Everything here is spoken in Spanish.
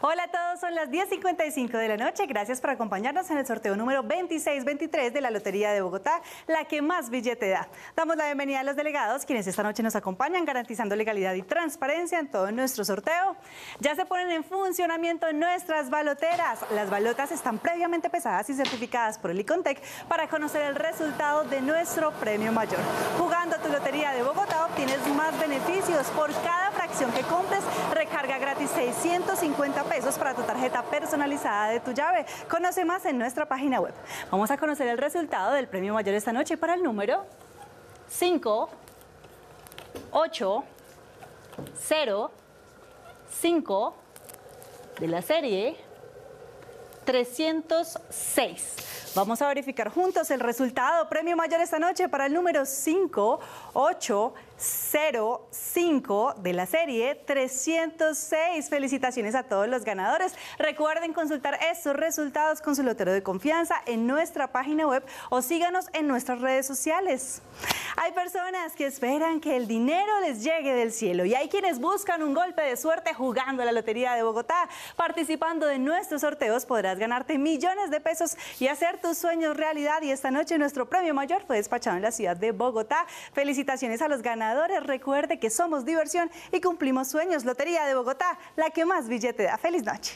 Hola a todos, son las 10.55 de la noche. Gracias por acompañarnos en el sorteo número 2623 de la Lotería de Bogotá, la que más billete da. Damos la bienvenida a los delegados, quienes esta noche nos acompañan, garantizando legalidad y transparencia en todo nuestro sorteo. Ya se ponen en funcionamiento nuestras baloteras. Las balotas están previamente pesadas y certificadas por el Icontec para conocer el resultado de nuestro premio mayor. Jugando tu Lotería de Bogotá obtienes más beneficios. Por cada fracción que compres, gratis 650 pesos para tu tarjeta personalizada de tu llave. Conoce más en nuestra página web. Vamos a conocer el resultado del premio mayor esta noche para el número 5, 8, 0, 5 de la serie 306. Vamos a verificar juntos el resultado. Premio mayor esta noche para el número 5805 de la serie 306. Felicitaciones a todos los ganadores. Recuerden consultar estos resultados con su lotero de confianza en nuestra página web o síganos en nuestras redes sociales. Hay personas que esperan que el dinero les llegue del cielo y hay quienes buscan un golpe de suerte jugando a la Lotería de Bogotá. Participando de nuestros sorteos podrás ganarte millones de pesos y hacer tus sueños realidad. Y esta noche nuestro premio mayor fue despachado en la ciudad de Bogotá. Felicitaciones a los ganadores. Recuerde que somos diversión y cumplimos sueños. Lotería de Bogotá, la que más billete da. Feliz noche.